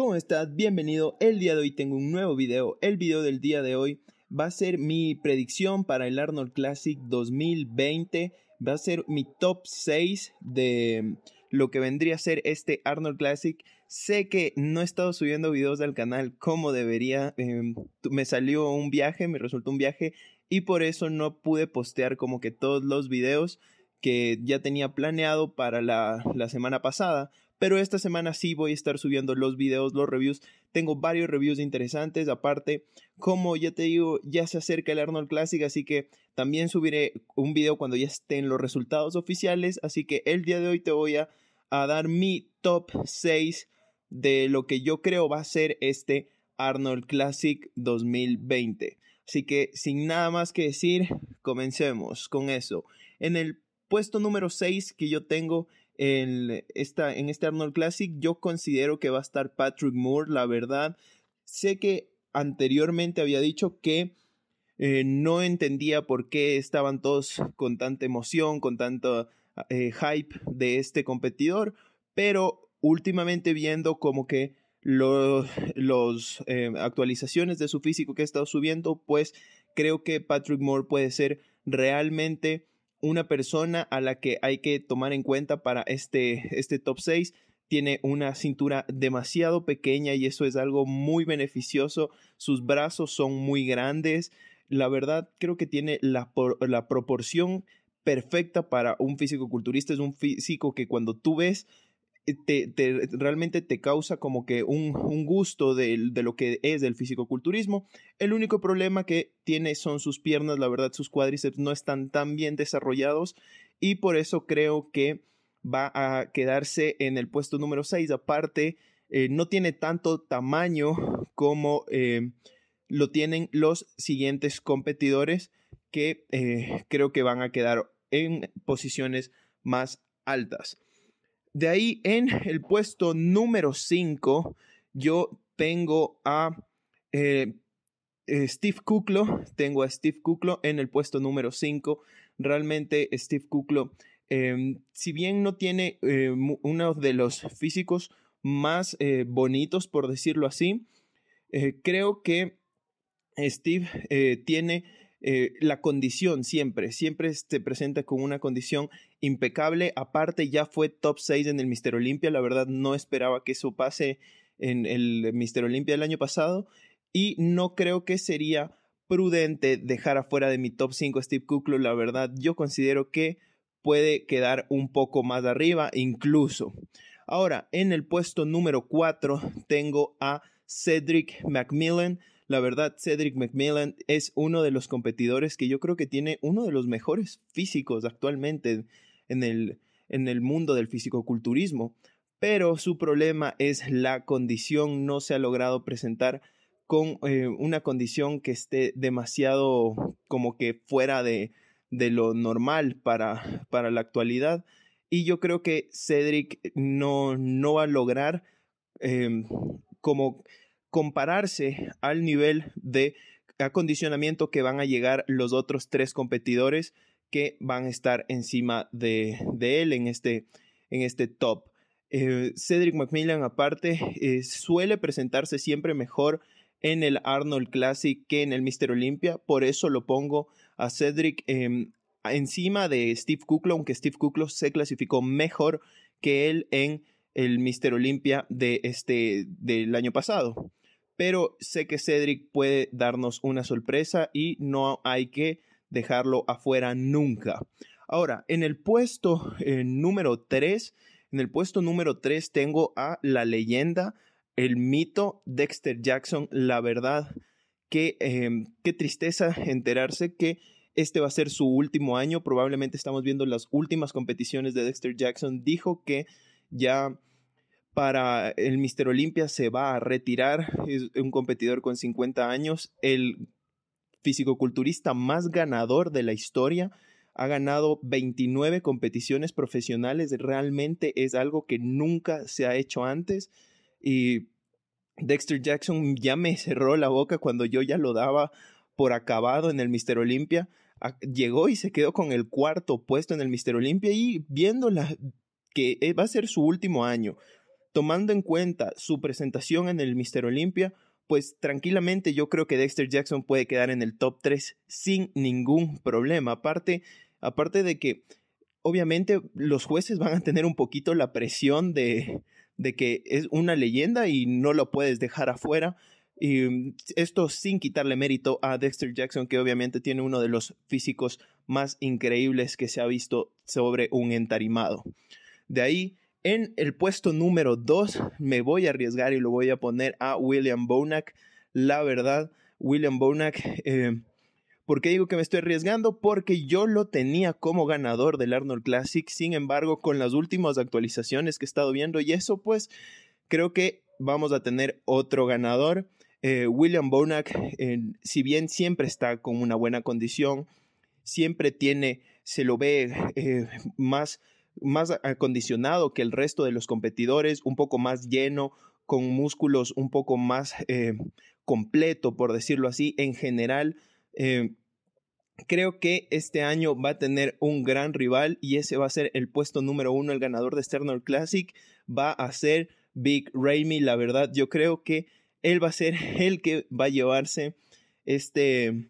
¿Cómo estás? Bienvenido. El día de hoy tengo un nuevo video. El video del día de hoy va a ser mi predicción para el Arnold Classic 2020. Va a ser mi top 6 de lo que vendría a ser este Arnold Classic. Sé que no he estado subiendo videos al canal como debería. Em, me salió un viaje, me resultó un viaje y por eso no pude postear como que todos los videos que ya tenía planeado para la semana pasada. Pero esta semana sí voy a estar subiendo los videos, los reviews. Tengo varios reviews interesantes. Aparte, como ya te digo, ya se acerca el Arnold Classic, así que también subiré un video cuando ya estén los resultados oficiales. Así que el día de hoy te voy a, dar mi top 6 de lo que yo creo va a ser este Arnold Classic 2020. Así que sin nada más que decir, comencemos con eso. En el puesto número 6 que yo tengo en, esta, en este Arnold Classic, yo considero que va a estar Patrick Moore, la verdad. Sé que anteriormente había dicho que eh, no entendía por qué estaban todos con tanta emoción, con tanto eh, hype de este competidor, pero últimamente viendo como que los, los eh, actualizaciones de su físico que he estado subiendo, pues creo que Patrick Moore puede ser realmente una persona a la que hay que tomar en cuenta para este, este top 6 tiene una cintura demasiado pequeña y eso es algo muy beneficioso. Sus brazos son muy grandes. La verdad, creo que tiene la, la proporción perfecta para un físico culturista. Es un físico que cuando tú ves te, realmente te causa como que un, gusto de, lo que es el fisicoculturismo. El único problema que tiene son sus piernas, la verdad sus cuádriceps no están tan bien desarrollados y por eso creo que va a quedarse en el puesto número 6. Aparte, eh, no tiene tanto tamaño como eh, lo tienen los siguientes competidores que eh, creo que van a quedar en posiciones más altas. De ahí en el puesto número 5, yo tengo a eh, eh, Steve Kuklo. Tengo a Steve Kuklo en el puesto número 5. Realmente Steve Kuklo, em, si bien no tiene eh, uno de los físicos más bonitos, por decirlo así, creo que Steve tiene eh, la condición siempre, siempre se presenta con una condición impecable. Aparte, ya fue top 6 en el Mister Olympia. La verdad, no esperaba que eso pase en el Mister Olympia del año pasado. Y no creo que sería prudente dejar afuera de mi top 5 a Steve Kuklo. La verdad, yo considero que puede quedar un poco más arriba, incluso. Ahora, en el puesto número 4 tengo a Cedric McMillan. La verdad, Cedric McMillan es uno de los competidores que yo creo que tiene uno de los mejores físicos actualmente en el, en el mundo del fisicoculturismo. Pero su problema es la condición, no se ha logrado presentar con eh, una condición que esté demasiado como que fuera de, de lo normal para, para la actualidad. Y yo creo que Cedric no, no va a lograr eh, como compararse al nivel de acondicionamiento que van a llegar los otros tres competidores que van a estar encima de, él en este, en este top. Eh, Cedric McMillan aparte eh, suele presentarse siempre mejor en el Arnold Classic que en el Mr. Olympia, por eso lo pongo a Cedric em, encima de Steve Kuklo, aunque Steve Kuklo se clasificó mejor que él en el Mr. Olympia de este, del año pasado pero sé que Cedric puede darnos una sorpresa y no hay que dejarlo afuera nunca. Ahora, en el puesto número 3, en el puesto número 3 tengo a la leyenda, el mito Dexter Jackson. La verdad, que, em, qué tristeza enterarse que este va a ser su último año. Probablemente estamos viendo las últimas competiciones de Dexter Jackson. Dijo que ya para el Mister Olympia se va a retirar, es un competidor con 50 años, el fisicoculturista más ganador de la historia, ha ganado 29 competiciones profesionales, realmente es algo que nunca se ha hecho antes y Dexter Jackson ya me cerró la boca cuando yo ya lo daba por acabado en el Mister Olympia. Llegó y se quedó con el cuarto puesto en el Mister Olympia y viéndola que va a ser su último año, tomando en cuenta su presentación en el Mister Olympia, pues tranquilamente yo creo que Dexter Jackson puede quedar en el top 3 sin ningún problema. Aparte, aparte de que obviamente los jueces van a tener un poquito la presión de, de que es una leyenda y no lo puedes dejar afuera. Y mm, esto sin quitarle mérito a Dexter Jackson, que obviamente tiene uno de los físicos más increíbles que se ha visto sobre un entarimado. De ahí, en el puesto número 2, me voy a arriesgar y lo voy a poner a William Bonac. La verdad, William Bonac eh, ¿Por qué digo que me estoy arriesgando? Porque yo lo tenía como ganador del Arnold Classic, sin embargo, con las últimas actualizaciones que he estado viendo y eso, pues creo que vamos a tener otro ganador. Eh, William Bonac, si bien siempre está con una buena condición, siempre tiene, se lo ve eh, más, más acondicionado que el resto de los competidores, un poco más lleno, con músculos un poco más eh, completo, por decirlo así, en general. Creo que este año va a tener un gran rival y ese va a ser el puesto número uno, el ganador de Sternor Classic va a ser Big Raimi. La verdad, yo creo que él va a ser el que va a llevarse este,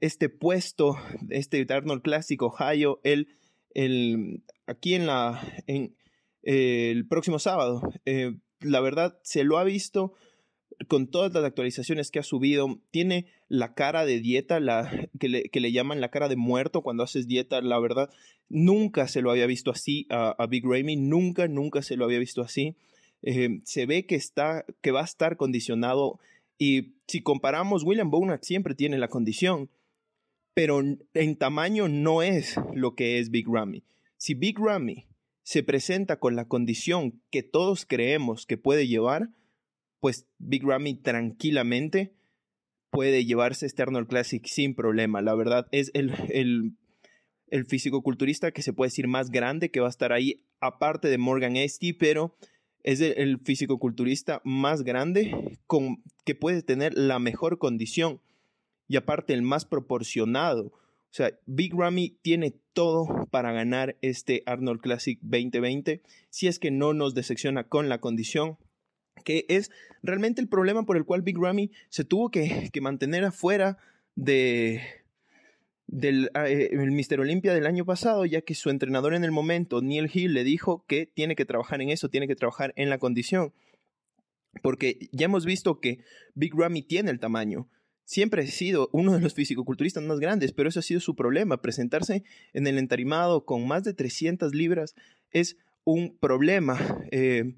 este puesto, este Arnold Classic Ohio, el, el, aquí en en, el próximo sábado. Eh, la verdad, se lo ha visto con todas las actualizaciones que ha subido, tiene la cara de dieta, la, que, le, llaman la cara de muerto cuando haces dieta, la verdad, nunca se lo había visto así a, Big Ramy, nunca, nunca se lo había visto así. Eh, se ve que, está, que va a estar condicionado y si comparamos, William Bonac siempre tiene la condición, pero en tamaño no es lo que es Big Ramy. Si Big Ramy se presenta con la condición que todos creemos que puede llevar, pues Big Ramy tranquilamente puede llevarse este Arnold Classic sin problema. La verdad es el, el, el físico-culturista que se puede decir más grande que va a estar ahí, aparte de Morgan Esty, pero es el, el físico-culturista más grande con, que puede tener la mejor condición y aparte el más proporcionado. O sea, Big Ramy tiene todo para ganar este Arnold Classic 2020 si es que no nos decepciona con la condición que es realmente el problema por el cual Big Ramy se tuvo que, mantener afuera de, del ah, eh, el Mister Olympia del año pasado, ya que su entrenador en el momento, Neil Hill, le dijo que tiene que trabajar en eso, tiene que trabajar en la condición. Porque ya hemos visto que Big Ramy tiene el tamaño. Siempre ha sido uno de los fisicoculturistas más grandes, pero eso ha sido su problema. Presentarse en el entarimado con más de 300 libras es un problema. Eh,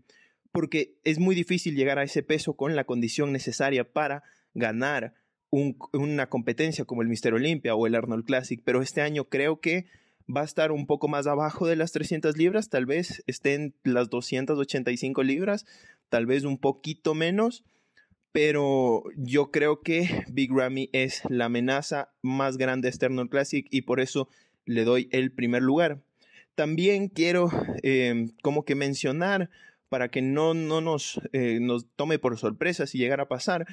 porque es muy difícil llegar a ese peso con la condición necesaria para ganar una competencia como el Mister Olympia o el Arnold Classic, pero este año creo que va a estar un poco más abajo de las 300 libras, tal vez estén las 285 libras, tal vez un poquito menos, pero yo creo que Big Ramy es la amenaza más grande de Arnold Classic y por eso le doy el primer lugar. También quiero eh, como que mencionar para que no, no nos, eh, nos tome por sorpresa si llegara a pasar,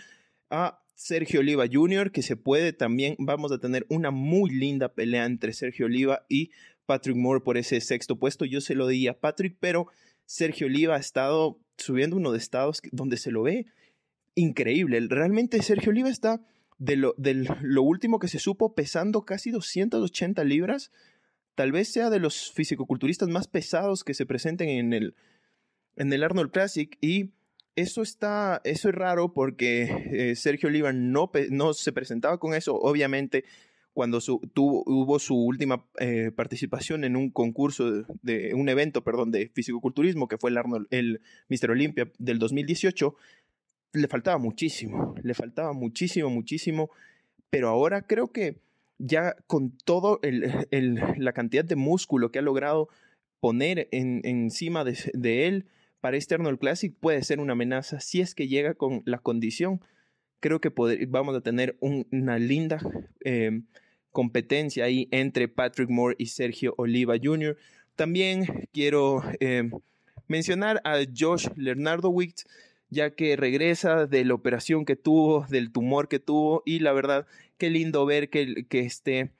a Sergio Oliva Jr., que se puede también, vamos a tener una muy linda pelea entre Sergio Oliva y Patrick Moore por ese sexto puesto. Yo se lo di a Patrick, pero Sergio Oliva ha estado subiendo uno de estados donde se lo ve increíble. Realmente Sergio Oliva está de lo, de lo último que se supo pesando casi 280 libras. Tal vez sea de los fisicoculturistas más pesados que se presenten en el, en el Arnold Classic y eso está, eso es raro porque eh, Sergio Oliva no, no se presentaba con eso, obviamente cuando tuvo, hubo su última eh, participación en un concurso, de, un evento, perdón, de fisicoculturismo, que fue el, Arnold, el Mr. Olympia del 2018, le faltaba muchísimo, le faltaba muchísimo, muchísimo, pero ahora creo que ya con todo la cantidad de músculo que ha logrado poner en, encima de, él, para este Arnold Classic puede ser una amenaza si es que llega con la condición. Creo que vamos a tener una linda em, competencia ahí entre Patrick Moore y Sergio Oliva Jr. También quiero em, mencionar a Josh Witt, ya que regresa de la operación que tuvo, del tumor que tuvo, y la verdad, qué lindo ver que, que esté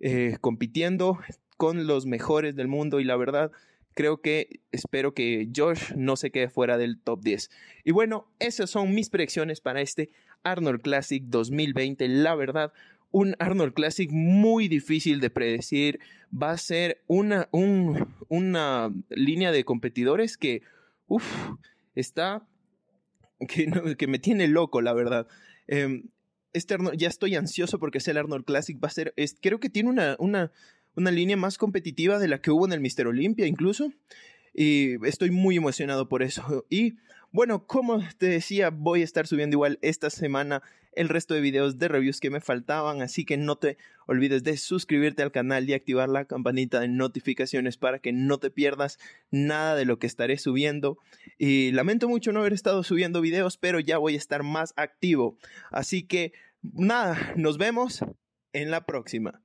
eh, compitiendo con los mejores del mundo, y la verdad, creo que espero que Josh no se quede fuera del top 10. Y bueno, esas son mis predicciones para este Arnold Classic 2020. La verdad, un Arnold Classic muy difícil de predecir. Va a ser una, una línea de competidores que, uff, está, que, me tiene loco, la verdad. Em, este ya estoy ansioso porque es el Arnold Classic. Va a ser, es, creo que tiene una, una, una línea más competitiva de la que hubo en el Mister Olympia incluso. Y estoy muy emocionado por eso. Y bueno, como te decía, voy a estar subiendo igual esta semana el resto de videos de reviews que me faltaban, así que no te olvides de suscribirte al canal y activar la campanita de notificaciones para que no te pierdas nada de lo que estaré subiendo. Y lamento mucho no haber estado subiendo videos, pero ya voy a estar más activo. Así que nada, nos vemos en la próxima.